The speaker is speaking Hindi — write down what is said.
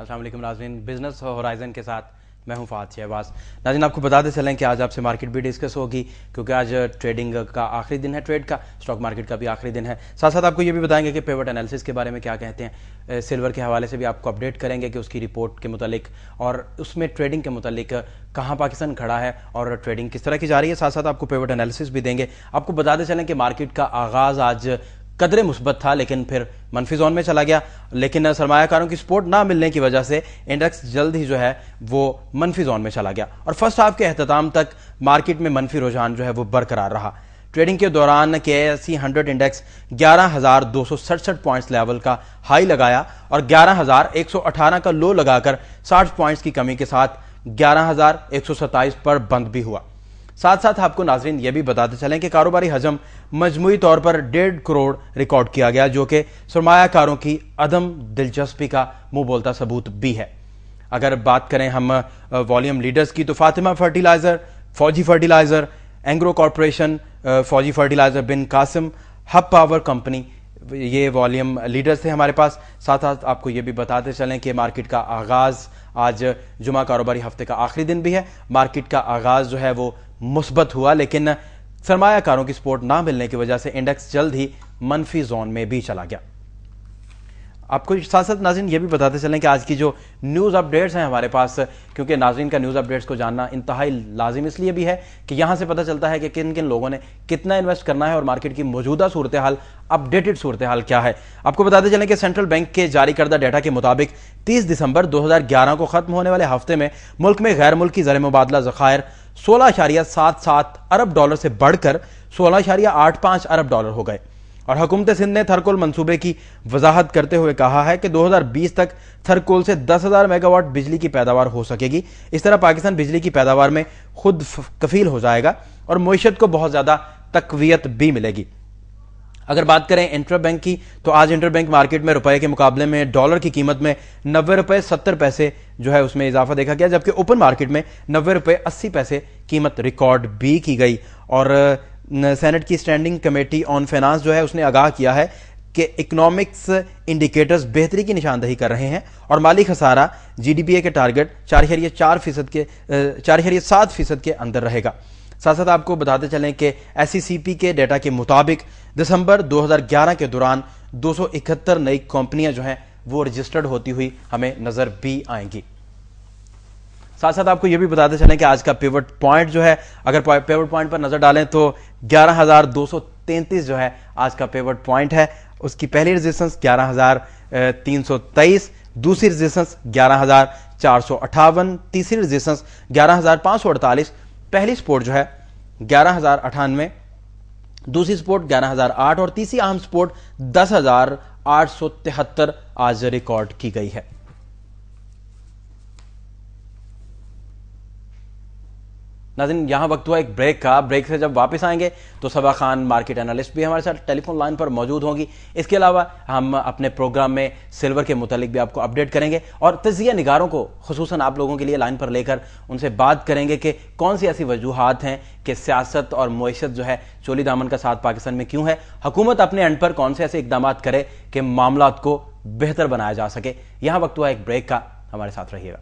असलम नाजरीन, बिज़नेस होराइजन के साथ मैं हूँ फात शहबाज नाजिन आपको बताते चलें कि आज आपसे मार्केट भी डिस्कस होगी, क्योंकि आज ट्रेडिंग का आखिरी दिन है, ट्रेड का, स्टॉक मार्केट का भी आखिरी दिन है। साथ साथ आपको ये भी बताएँगे कि पेवट एनालिसिस के बारे में क्या कहते हैं। सिल्वर के हवाले से भी आपको अपडेट करेंगे कि उसकी रिपोर्ट के मुतालिक और उसमें ट्रेडिंग के मुतालिक कहाँ पाकिस्तान खड़ा है और ट्रेडिंग किस तरह की जा रही है। साथ साथ आपको पेवट एनालिसिस भी देंगे। आपको बताते चलें कि मार्केट का आगाज़ आज कदरे मुस्बत था, लेकिन फिर मनफी जोन में चला गया। लेकिन सरमाकारों की सपोर्ट ना मिलने की वजह से इंडेक्स जल्द ही जो है, वो मनफी जोन में चला गया। और फ़र्स्ट हाफ़ के अहतमाम तक मार्केट में मनफी रुझान जो है, वो बरकरार रहा। ट्रेडिंग के दौरान के एस सी हंड्रेड इंडेक्स ग्यारह हज़ार दो सौ सड़सठ पॉइंट्स लेवल का हाई लगाया और ग्यारह हज़ार एक सौ अठारह का लो लगाकर साठ पॉइंट्स की कमी के साथ ग्यारह हज़ार एक सौ सत्ताईस पर बंद भी हुआ। साथ साथ आपको नाजरीन ये भी बताते चलें कि कारोबारी हजम मजमू तौर पर डेढ़ करोड़ रिकॉर्ड किया गया, जो कि सरमाकारों की अदम दिलचस्पी का मुँह बोलता सबूत भी है। अगर बात करें हम वॉल्यूम लीडर्स की तो Fatima fertilizer, Fauji fertilizer, Engro corporation Fauji fertilizer Bin Qasim, hub power company, ये वॉल्यूम लीडर्स थे हमारे पास। साथ साथ आपको ये भी बताते चलें कि मार्केट का आगाज़ आज जुमा कारोबारी हफ़्ते का आखिरी दिन भी है। मार्केट का आगाज़ जो है वो मुस्बत हुआ, लेकिन सरमाकारों की सपोर्ट ना मिलने की वजह से इंडेक्स जल्द ही मनफी जोन में भी चला गया। आपको साथ साथ नाजिन ये भी बताते चलें कि आज की जो न्यूज़ अपडेट्स हैं हमारे पास, क्योंकि नाजिन का न्यूज़ अपडेट्स को जानना इंतहाई लाजिम इसलिए भी है कि यहाँ से पता चलता है कि किन किन लोगों ने कितना इन्वेस्ट करना है और मार्केट की मौजूदा सूरत हाल अपडेटेड सूरत हाल क्या है। आपको बताते चलें कि सेंट्रल बैंक के जारी करदा डाटा के मुताबिक तीस दिसंबर दो हज़ार ग्यारह को खत्म होने वाले हफ़्ते में मुल्क में गैर मुल्की जर मुबादला जखायर सोलह अशारिया सात सात अरब डॉलर से बढ़कर सोलह अशारिया आठ पाँच अरब डॉलर हो गए। और हुकूमत सिंध ने थरकोल मंसूबे की वजाहत करते हुए कहा है कि 2020 तक थरकोल से 10,000 मेगावाट बिजली की पैदावार हो सकेगी। इस तरह पाकिस्तान बिजली की पैदावार में खुद कफील हो जाएगा और मीशत को बहुत ज़्यादा तकवीत भी मिलेगी। अगर बात करें इंटर बैंक की तो आज इंटर बैंक मार्केट में रुपए के मुकाबले में डॉलर की कीमत में नब्बे रुपए सत्तर पैसे जो है उसमें इजाफा देखा गया जबकि ओपन मार्केट में नब्बे रुपए अस्सी पैसे कीमत रिकॉर्ड भी की गई। और सेनेट की स्टैंडिंग कमेटी ऑन फाइनेंस जो है, उसने आगाह किया है कि इकोनॉमिक्स इंडिकेटर्स बेहतरी की निशानदही कर रहे हैं और माली खसारा जीडीपीए के टारगेट चार शरिय चार फ़ीसद के चार शरिय सात फ़ीसद के अंदर रहेगा। साथ साथ आपको बताते चलें कि एस के डेटा के मुताबिक दिसंबर 2011 के दौरान 271 नई कंपनियाँ जो हैं, वो रजिस्टर्ड होती हुई हमें नज़र भी आएँगी। साथ साथ आपको यह भी बताते चलें कि आज का पेवट पॉइंट जो है अगर पेवट पॉइंट पर नज़र डालें तो 11,233 जो है आज का पेवट पॉइंट है। उसकी पहली रेजिस्टेंस 11,323 दूसरी रेजिस्टेंस 11,458 तीसरी रेजिस्टेंस 11,548 पहली स्पोर्ट जो है ग्यारह दूसरी स्पोर्ट ग्यारह हज़ार आठ और तीसरी अहम स्पोर्ट दस आज रिकॉर्ड की गई है। नाजिन, यहाँ वक्त हुआ एक ब्रेक का। ब्रेक से जब वापस आएँगे तो सबा खान मार्केट एनालिस्ट भी हमारे साथ टेलीफोन लाइन पर मौजूद होंगी। इसके अलावा हम अपने प्रोग्राम में सिल्वर के मुतालिक भी आपको अपडेट करेंगे और तजिया निगारों को खसूस आप लोगों के लिए लाइन पर लेकर उनसे बात करेंगे कि कौन सी ऐसी वजूहत हैं कि सियासत और मीशत जो है चोली दामन का साथ पाकिस्तान में क्यों है? हुकूमत अपने एंड पर कौन से ऐसे इकदाम करे कि मामला को बेहतर बनाया जा सके? यहाँ वक्त हुआ एक ब्रेक का। हमारे साथ रहिएगा।